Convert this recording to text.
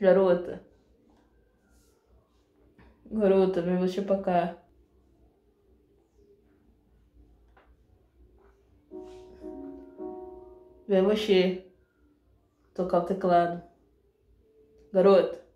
Garota. Garota, vem você pra cá. Vem você tocar o teclado. Garota.